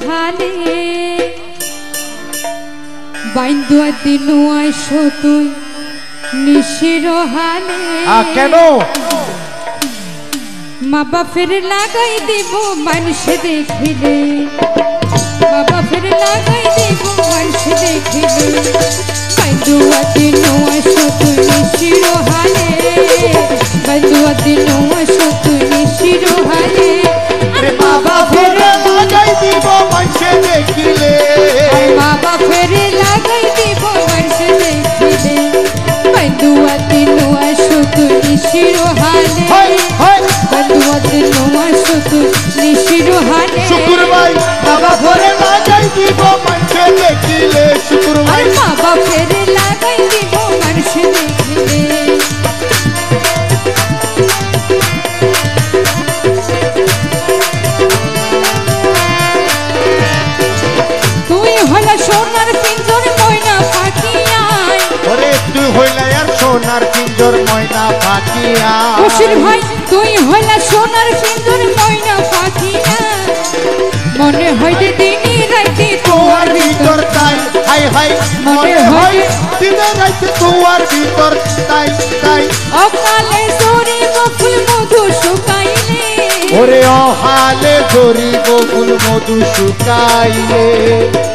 সোহানে বাইন্দুয়া দিনুয়াই সতুই নিশিরহানে কেন? মা বাপের লাগাই দিব মানুষ দেখিলে। মা বাপের লাগাই দিব মানুষ দেখিলে। বাইন্দুয়া দিনুয়াই সতুই নিশিরহানে বাইন্দুয়া দিনুয়াই সতুই নিশিরহানে দিনু আসো তুই নিশির হালে শুকুর ভাই মা বাপের লাগাই দিব মাইছে দেখিলে শুকুর ভাই। মা বাপের লাগাই দিব মানুষ দেখিলে। তুই হলো সোনার পিঞ্জর ময়না পাখিয়ায় ওরে তুই হইলা আর সোনার পিঞ্জর ময়না পাখিয়া। খুশির ভাই তুই হইলা সোনার পিঞ্জর ময়না পাখিয়া। মনে হয় যে দিনই রাইতে তোমার ভিতর তাই হাই হাই মনে হয় দিনে রাইতে তোমার ভিতর তাই তাই। অকালে সরি বকুল মধু শুকাইলে। ওরে অহালে ধরি বকুল মধু শুকাইলে।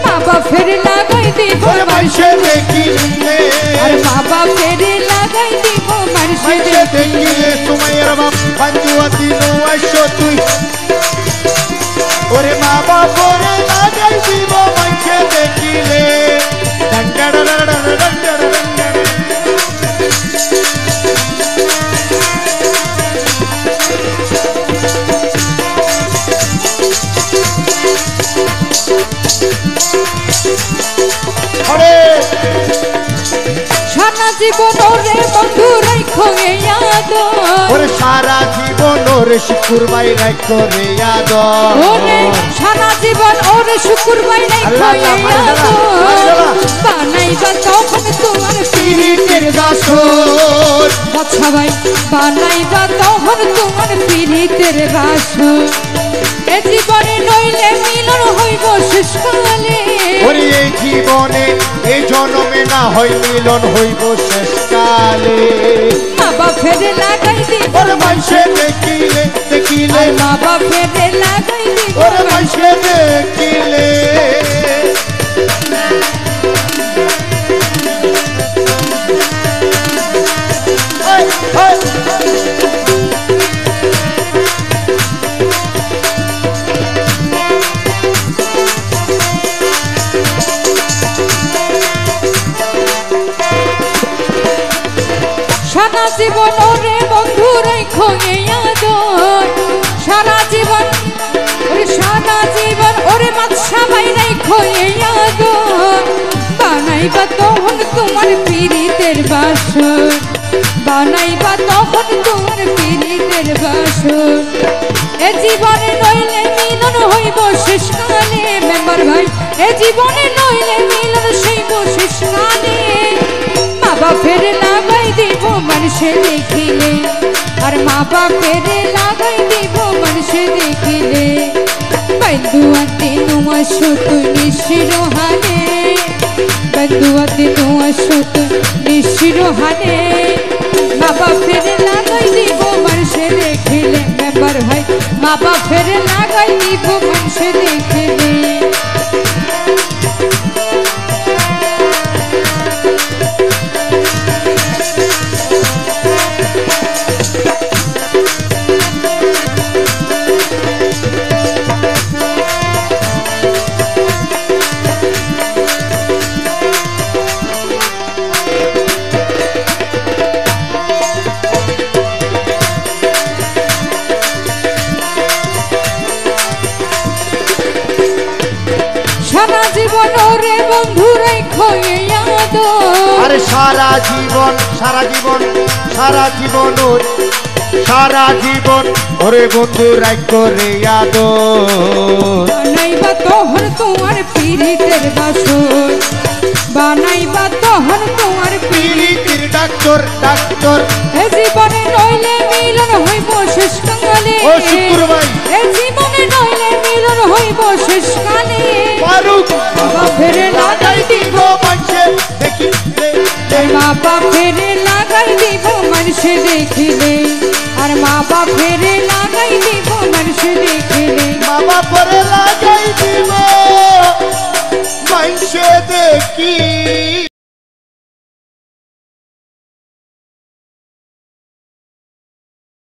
মা বাপের লাগাই दी भोर मनसे देखी अरे बाबा फेरे लगाई दी वो मनसे देखी ले तुम्हें रवा नो अशो तू ओरे बाबा फेरे लगाई दी वो मनसे देखी ले डंडड़ डंडड़ আরে সারা জীবন ওরে বন্ধু রাখো ইয়াদ ওরে সারা জীবন ওরে শুকুর বাই রাখ করে ইয়াদ ওরে সারা জীবন ওরে শুকুর বাই রাখো ইয়াদ আল্লাহ। বানাইবা তখন তোমার পিরিতের দাসর বাছা ভাই বানাইবা তখন তোমার পীড়িতের বাস এ জীবনে নইলে মিলন হইব শেষকালে। ওরে জীবনে এই জন্মে না হয় মিলন হইব শেষকালে। বাবা ফেরে লাগাই দি ওর মাইসে দেখিলে দেখিলে। বাবা ফেরে লাগাই দি ওর মাইসে দেখিলে। সারা জীবন ওরে বন্ধু রেখো ইয়াদ সারা জীবন, ওরে সারা জীবন ওরে ভাই রেখো ইয়াদ বানাইবা তখন তোমার পীড়িতের বাসর। বানাইবা তখন তোমার পীড়িতের বাসর। এ জীবনে নইলে মিলন হইব শেষকালে, মেম্বার ভাই। এ জীবনে নইলে মিলন হইব শেষকালে। লাগাই দিব মানুষে দেখিলে, আর মা বাপের লাগাই দিব মানুষে দেখিলে। বন্ধুয়াতে নোয়া সুত নিশির হানে বন্ধুয়াতে নোয়া সুত নিশির হানে মা বাপের লাগাই দিব মানুষে দেখিলে মেম্বার ভাই মা বাপের লাগাই আরে সারা জীবন সারা জীবন সারা জীবন সারা জীবন ওরে বন্ধু রাগ করে ইয়াদ বানাইবা তোহর তোমার পীড়িতের বাসর। বানাইবা তোহর তোমার পীড়িত পিরিতির ডাক্তার ডাক্তার। এ জীবনে নইলে আর মা বাপের লাগাই দিব মানুষে দেখিলে আর মা বাপের লাগাই দিব মানুষে দেখিলে বাবা পরে লাগে